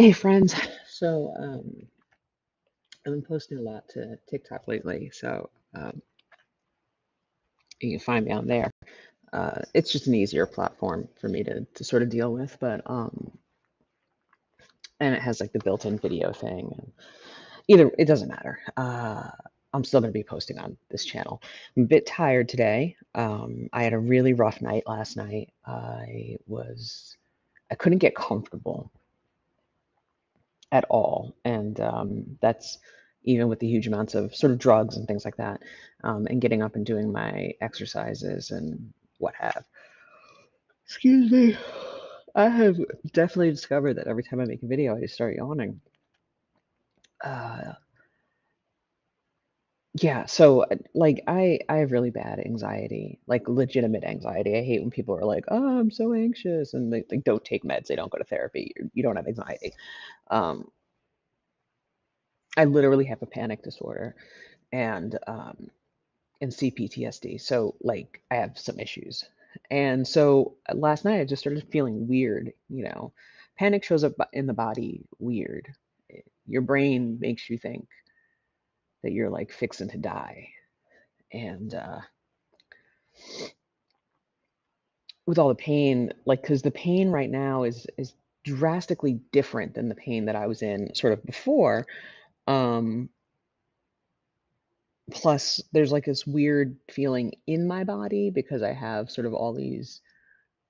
Hey friends, so um, I've been posting a lot to TikTok lately, so um, you can find me on there. Uh, it's just an easier platform for me to to sort of deal with, but um, and it has like the built-in video thing. And either it doesn't matter. Uh, I'm still going to be posting on this channel. I'm a bit tired today. Um, I had a really rough night last night. I was I couldn't get comfortable at all. And um, that's even with the huge amounts of sort of drugs and things like that, um, and getting up and doing my exercises and what have. Excuse me. I have definitely discovered that every time I make a video, I start yawning. Uh, yeah, so uh, like I I have really bad anxiety, like legitimate anxiety. I hate when people are like, "Oh, I'm so anxious," and they, like don't take meds, they don't go to therapy. You, you don't have anxiety. Um, I literally have a panic disorder and um and CPTSD. So like I have some issues. And so uh, last night I just started feeling weird, you know. Panic shows up in the body weird. Eh, Your brain makes you think that you're like fixing to die. And uh with all the pain, like cuz the pain right now is is drastically different than the pain that I was in sort of before. Um plus there's like this weird feeling in my body because I have sort of all these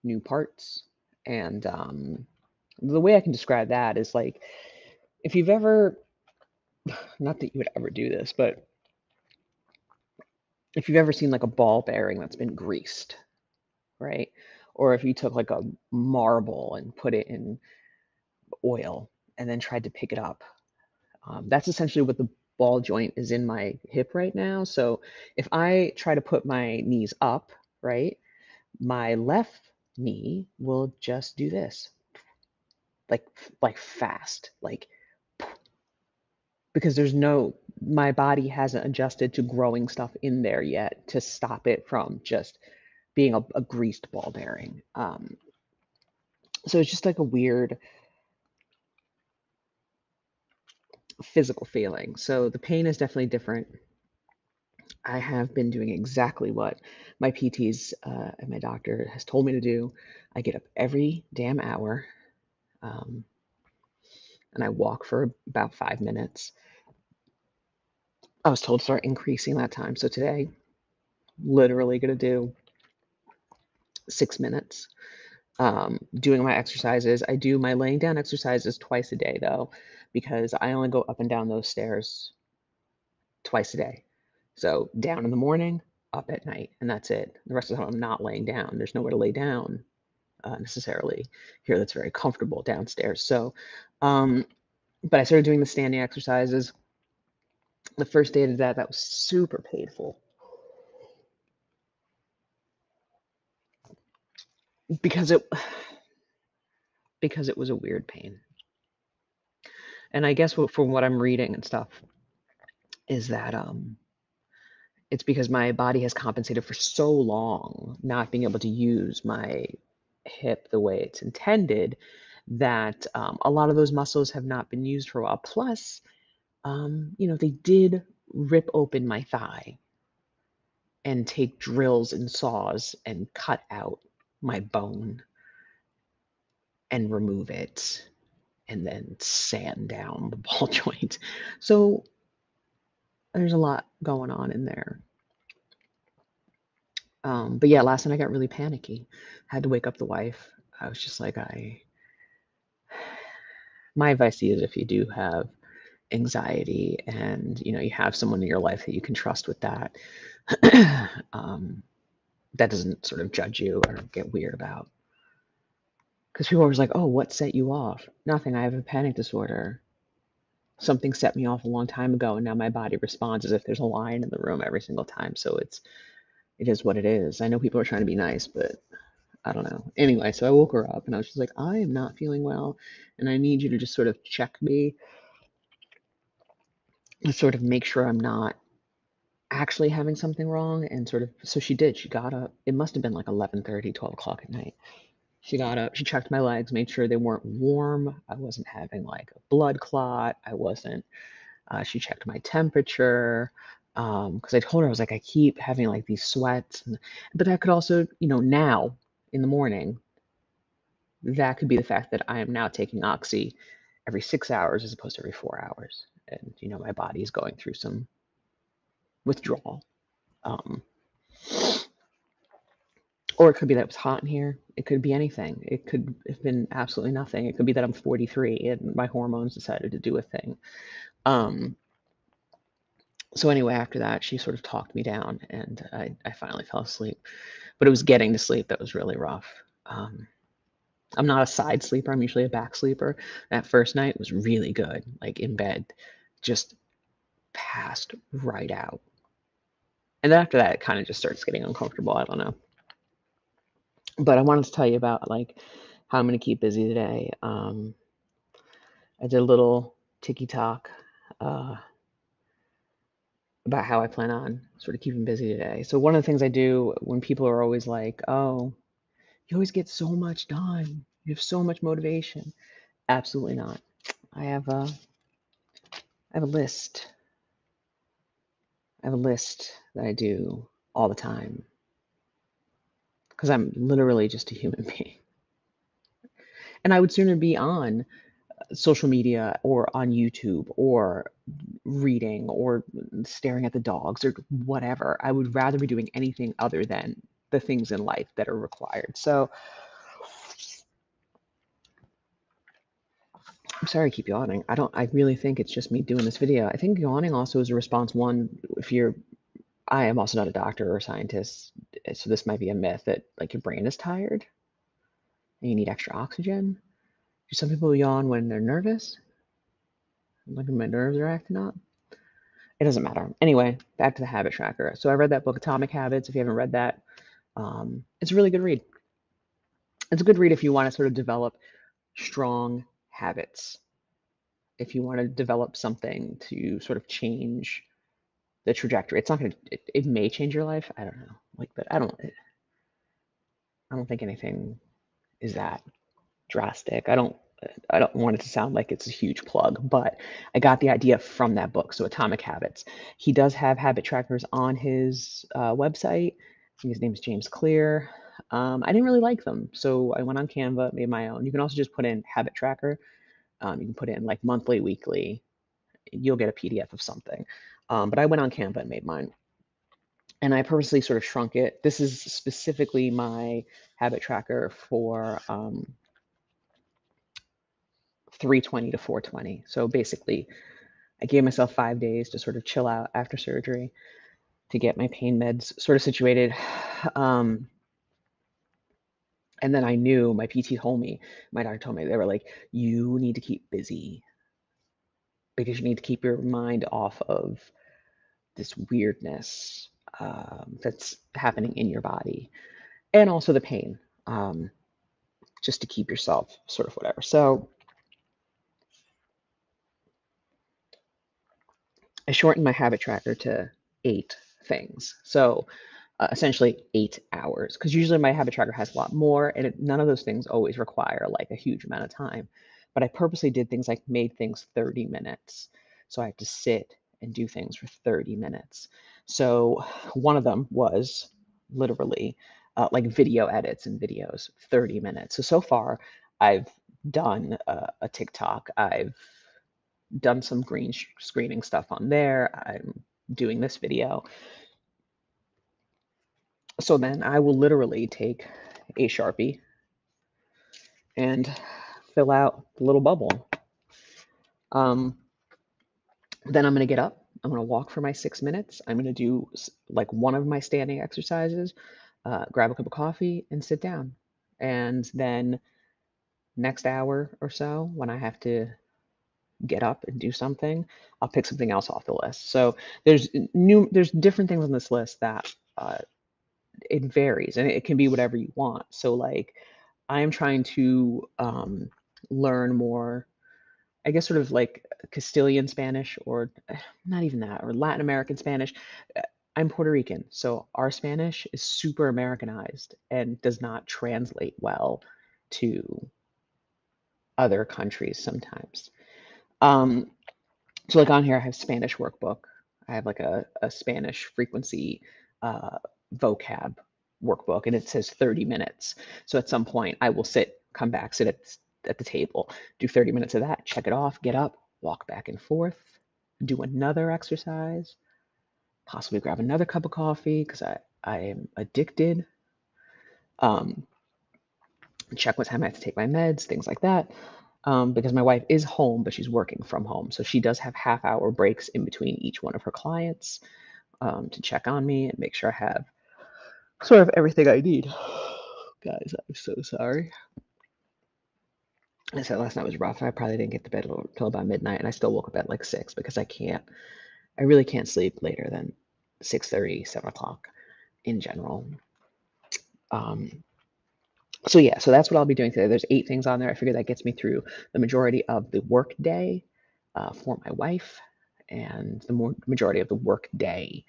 new parts and um the way I can describe that is like if you've ever not that you would ever do this, but if you've ever seen like a ball bearing that's been greased, right? Or if you took like a marble and put it in oil and then tried to pick it up. Um, that's essentially what the ball joint is in my hip right now. So if I try to put my knees up, right, my left knee will just do this, like like fast, like because there's no my body hasn't adjusted to growing stuff in there yet to stop it from just being a, a greased ball bearing. Um, so it's just like a weird physical feeling. So the pain is definitely different. I have been doing exactly what my PTs uh, and my doctor has told me to do. I get up every damn hour um, and I walk for about five minutes. I was told to start increasing that time. So today, literally going to do six minutes um, doing my exercises. I do my laying down exercises twice a day though, because I only go up and down those stairs twice a day. So down in the morning, up at night, and that's it. The rest of the time, I'm not laying down. There's nowhere to lay down uh, necessarily here that's very comfortable downstairs. So, um, but I started doing the standing exercises. The first day did that, that was super painful because it because it was a weird pain. And I guess from what I'm reading and stuff is that um it's because my body has compensated for so long not being able to use my hip the way it's intended that um, a lot of those muscles have not been used for a while. Plus, um, you know, they did rip open my thigh and take drills and saws and cut out my bone and remove it and then sand down the ball joint. So there's a lot going on in there. Um, but yeah, last night I got really panicky. I Had to wake up the wife. I was just like, I. My advice is if you do have anxiety and you know you have someone in your life that you can trust with that, um, that doesn't sort of judge you or get weird about. Because people are always like, "Oh, what set you off?" Nothing. I have a panic disorder. Something set me off a long time ago, and now my body responds as if there's a lion in the room every single time. So it's it is what it is. I know people are trying to be nice, but I don't know. Anyway, so I woke her up and I was just like, I am not feeling well, and I need you to just sort of check me and sort of make sure I'm not actually having something wrong and sort of so she did she got up it must have been like 11 30 12 o'clock at night She got up, she checked my legs, made sure they weren't warm. I wasn't having like a blood clot. I wasn't, uh, she checked my temperature. Um, because I told her, I was like, I keep having like these sweats. And, but that could also, you know, now in the morning, that could be the fact that I am now taking Oxy every six hours as opposed to every four hours. And, you know, my body is going through some withdrawal. Um, or it could be that it was hot in here. It could be anything. It could have been absolutely nothing. It could be that I'm 43 and my hormones decided to do a thing. Um, so anyway, after that, she sort of talked me down, and I, I finally fell asleep. But it was getting to sleep that was really rough. Um, I'm not a side sleeper. I'm usually a back sleeper. That first night was really good. Like in bed, just passed right out. And then after that, it kind of just starts getting uncomfortable. I don't know. But I wanted to tell you about like how I'm going to keep busy today. Um, I did a little ticky talk uh, about how I plan on sort of keeping busy today. So one of the things I do when people are always like, "Oh, you always get so much done. You have so much motivation." Absolutely not. I have a I have a list. I have a list that I do all the time because I'm literally just a human being. And I would sooner be on social media or on YouTube or reading or staring at the dogs or whatever. I would rather be doing anything other than the things in life that are required. So I'm sorry I keep yawning. I don't I really think it's just me doing this video. I think yawning also is a response one if you're I am also not a doctor or a scientist, so this might be a myth that like your brain is tired and you need extra oxygen. Do some people yawn when they're nervous? Like my nerves are acting up? It doesn't matter. Anyway, back to the habit tracker. So I read that book, Atomic Habits. If you haven't read that, um, it's a really good read. It's a good read if you want to sort of develop strong habits. If you want to develop something to sort of change the trajectory, it's not going to. It, it may change your life. I don't know. Like, but I don't. I don't think anything is that drastic. I don't I don't want it to sound like it's a huge plug, but I got the idea from that book. So Atomic Habits. He does have habit trackers on his uh, website. His name is James Clear. Um, I didn't really like them, so I went on Canva, made my own. You can also just put in habit tracker. Um, you can put in like monthly, weekly. You'll get a PDF of something. Um, but I went on Canva and made mine. And I purposely sort of shrunk it. This is specifically my habit tracker for um, 320 to 420. So basically, I gave myself five days to sort of chill out after surgery to get my pain meds sort of situated. Um, and then I knew my PT told me, my doctor told me, they were like, you need to keep busy because you need to keep your mind off of this weirdness um, that's happening in your body and also the pain, um, just to keep yourself sort of whatever. So I shortened my habit tracker to eight things. So uh, essentially eight hours, because usually my habit tracker has a lot more, and it, none of those things always require like a huge amount of time. But I purposely did things like made things 30 minutes. So I have to sit and do things for 30 minutes. So one of them was literally uh, like video edits and videos, 30 minutes. So, so far, I've done uh, a TikTok. I've done some green screening stuff on there. I'm doing this video. So then I will literally take a Sharpie and fill out the little bubble. Um, then I'm going to get up. I'm going to walk for my six minutes. I'm going to do like one of my standing exercises, uh, grab a cup of coffee, and sit down. And then next hour or so, when I have to get up and do something, I'll pick something else off the list. So there's new there's different things on this list that uh, it varies and it can be whatever you want. So like I'm trying to um, learn more, I guess sort of like Castilian Spanish or not even that or Latin American Spanish. Uh, I'm Puerto Rican, so our Spanish is super Americanized and does not translate well to other countries sometimes. Um, so like on here, I have Spanish workbook. I have like a, a Spanish frequency uh, vocab workbook, and it says 30 minutes. So at some point, I will sit, come back, sit at, at the table, do 30 minutes of that, check it off, get up, walk back and forth, do another exercise, possibly grab another cup of coffee because I, I am addicted. Um, check what time I have to take my meds, things like that. Um, because my wife is home, but she's working from home. So she does have half hour breaks in between each one of her clients um, to check on me and make sure I have sort of everything I need. Guys, I'm so sorry. I said last night was rough. I probably didn't get to bed until about midnight, and I still woke up at like six because I can't. I really can't sleep later than 6:30, 7 o'clock in general. Um, so yeah, so that's what I'll be doing today. There's eight things on there. I figure that gets me through the majority of the work day uh, for my wife and the more majority of the work day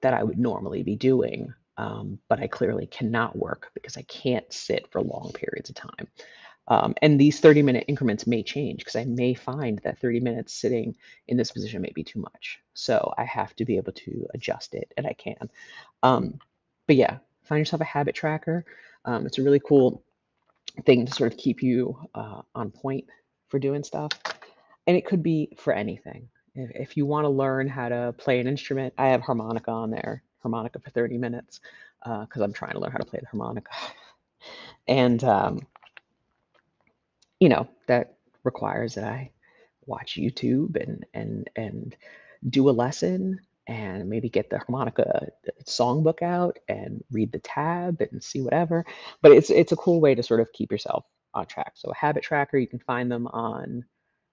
that I would normally be doing. Um, but I clearly cannot work because I can't sit for long periods of time. Um, and these 30 minute increments may change because I may find that 30 minutes sitting in this position may be too much. So I have to be able to adjust it, and I can. Um, but yeah, find yourself a habit tracker. Um, it's a really cool thing to sort of keep you uh, on point for doing stuff. And it could be for anything. If, if you want to learn how to play an instrument, I have harmonica on there, harmonica for 30 minutes, because uh, I'm trying to learn how to play the harmonica. and, um, you know, that requires that I watch YouTube and, and, and do a lesson and maybe get the harmonica songbook out and read the tab and see whatever. But it's it's a cool way to sort of keep yourself on track. So a habit tracker, you can find them on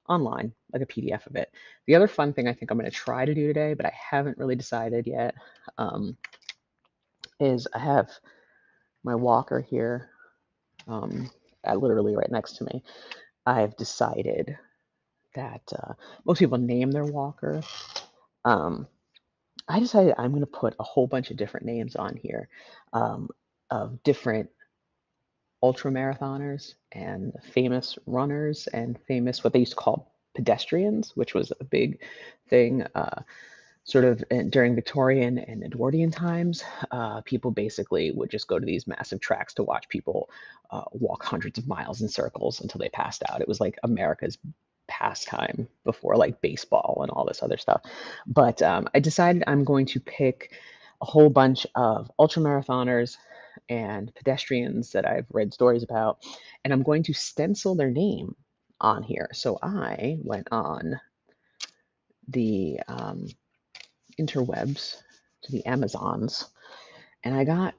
online, like a PDF of it. The other fun thing I think I'm going to try to do today, but I haven't really decided yet, um, is I have my walker here, um, literally right next to me. I've decided that uh, most people name their walker. Um, I decided I'm going to put a whole bunch of different names on here um, of different ultra marathoners and famous runners and famous what they used to call pedestrians, which was a big thing. Uh, sort of during Victorian and Edwardian times, uh, people basically would just go to these massive tracks to watch people uh, walk hundreds of miles in circles until they passed out. It was like America's pastime before like baseball and all this other stuff. But um, I decided I'm going to pick a whole bunch of ultra marathoners and pedestrians that I've read stories about, and I'm going to stencil their name on here. So I went on the um, interwebs to the Amazons and I got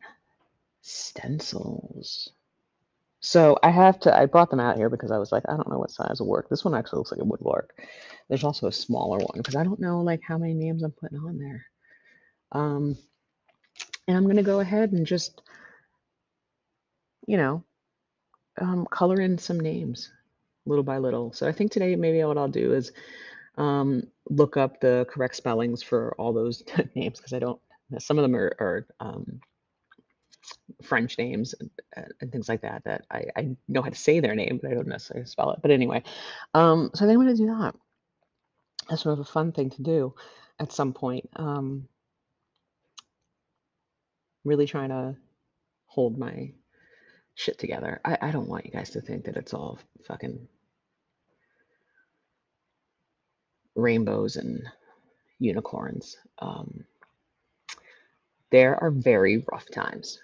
stencils so I have to, I brought them out here because I was like, I don't know what size will work. This one actually looks like it would work. There's also a smaller one because I don't know like how many names I'm putting on there. Um, and I'm going to go ahead and just, you know, um, color in some names little by little. So I think today maybe what I'll do is um, look up the correct spellings for all those names because I don't, some of them are, are um, French names and, and things like that that I, I, know how to say their name, but I don't necessarily spell it. But anyway, um, so I think I'm going to do that. That's sort of a fun thing to do at some point. Um, really trying to hold my shit together. I, I don't want you guys to think that it's all fucking rainbows and unicorns. Um, there are very rough times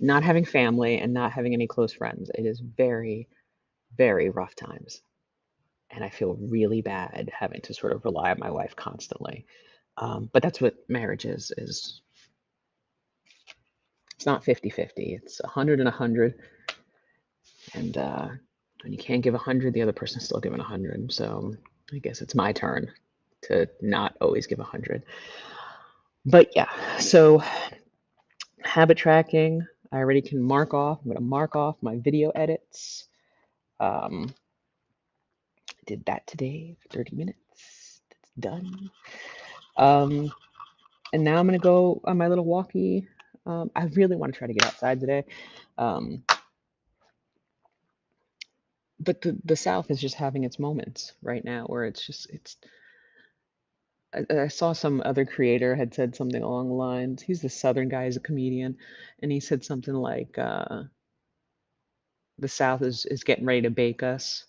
not having family and not having any close friends. It is very, very rough times. And I feel really bad having to sort of rely on my wife constantly. Um, but that's what marriage is, is it's not 50-50. It's 100 and 100. And uh, when you can't give 100, the other person's still giving 100. So I guess it's my turn to not always give 100. But yeah, so habit tracking, I already can mark off. I'm going to mark off my video edits. Um, did that today for 30 minutes. That's done. Um, and now I'm going to go on my little walkie Um, I really wanna try to get outside today. Um but the the South is just having its moments right now where it's just it's I I saw some other creator had said something along the lines he's the Southern guy, he's a comedian, and he said something like, uh the South is is getting ready to bake us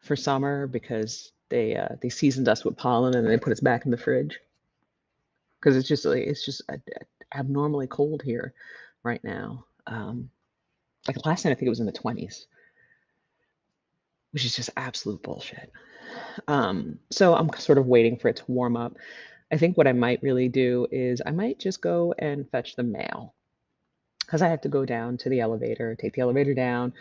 for summer because they, uh, they seasoned us with pollen and they put us back in the fridge because it's just like it's just, uh, abnormally cold here right now. Um, like last night, I think it was in the 20s. Which is just absolute bullshit. Um, so I'm sort of waiting for it to warm up. I think what I might really do is I might just go and fetch the mail because I have to go down to the elevator, take the elevator down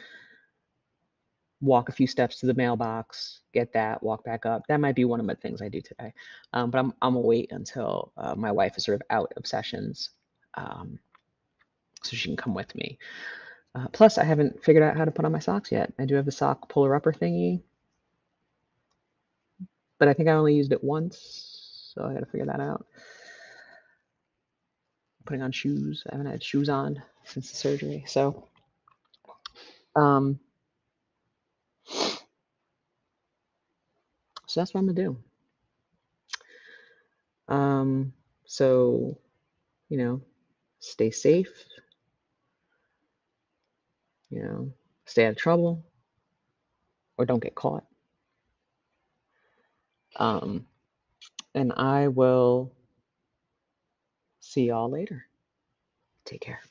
walk a few steps to the mailbox, get that, walk back up. That might be one of my things I do today. Um, but I'm Imma wait until, uh, my wife is sort of out of sessions, um, so she can come with me. Uh, plus, I haven't figured out how to put on my socks yet. I do have the sock puller-upper thingy but I think I only used it once, so I gotta figure that out. Putting on shoes. I haven't had shoes on since the surgery, so um so that's what Imma do. Um, so, you know, stay safe. You know, stay out of trouble or don't get caught. Um, and I will see y'all later. Take care.